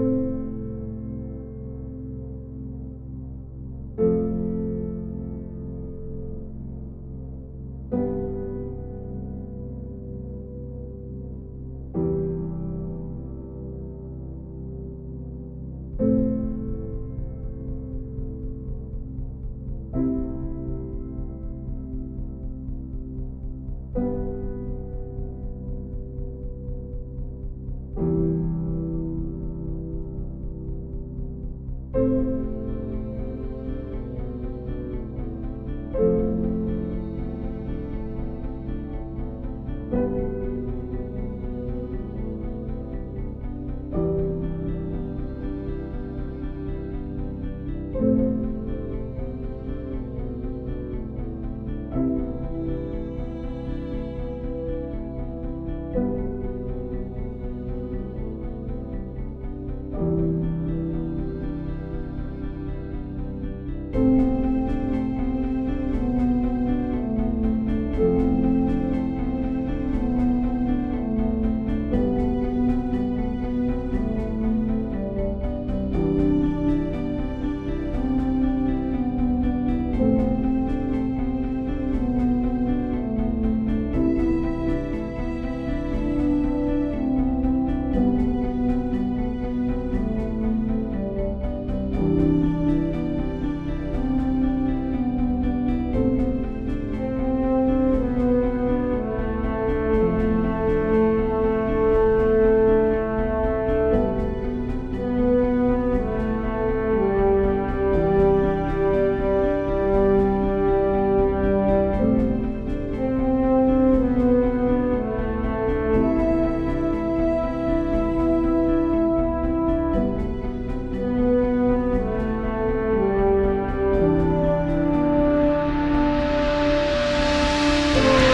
you Bye.